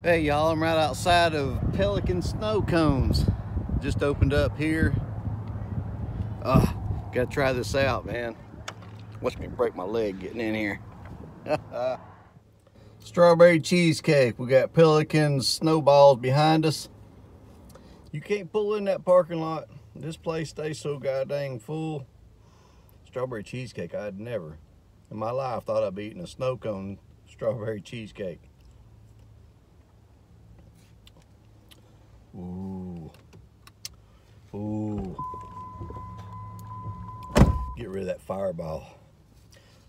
Hey y'all, I'm right outside of Pelican Snow Cones. Just opened up here. Uh, gotta try this out, man. Watch me break my leg getting in here. Strawberry cheesecake. We got Pelican snowballs behind us. You can't pull in that parking lot. This place stays so goddamn full. Strawberry cheesecake, I'd never in my life thought I'd be eating a snow cone strawberry cheesecake. Ooh. Ooh. Get rid of that fireball.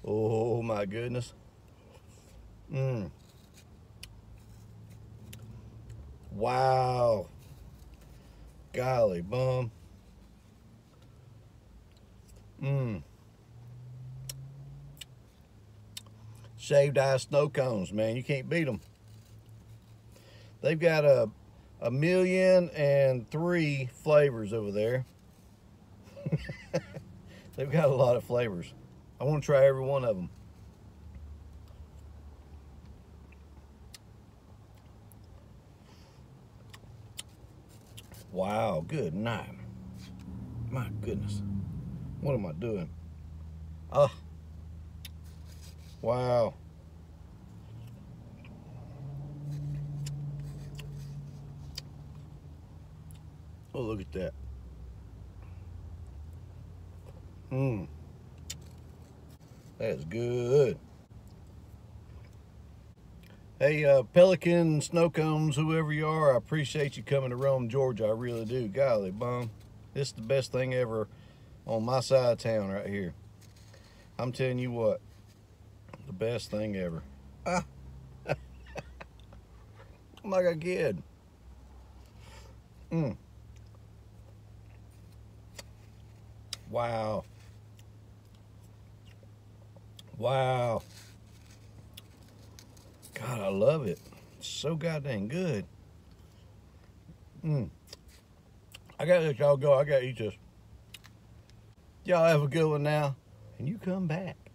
Oh my goodness. Mmm. Wow. Golly bum. Mmm. Shaved ice snow cones, man. You can't beat them. They've got a a million and three flavors over there. They've got a lot of flavors. I want to try every one of them. Wow, good night. My goodness. What am I doing? Oh. Wow. Oh, look at that. Mmm. That's good. Hey, uh, Pelican, snow cones, whoever you are, I appreciate you coming to Rome, Georgia. I really do. Golly, bum. This is the best thing ever on my side of town right here. I'm telling you what, the best thing ever. Ah. I'm like a kid. Mmm. Wow. Wow. God, I love it. So goddamn good. Mmm. I gotta let y'all go. I gotta eat this. Y'all have a good one now. And you come back.